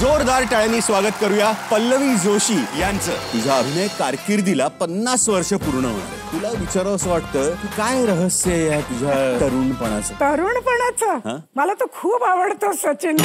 जोरदार टाळ्यांनी स्वागत करूया पल्लवी जोशी यांचं. तुझ्या अभिनय कारकिर्दीला पन्नास वर्ष पूर्ण होणार तुला विचारावं असं वाटतं की काय रहस्य आहे या तुझ्या तरुणपणाचं? तरुणपणाचं? मला तो खूप आवडतो सचिन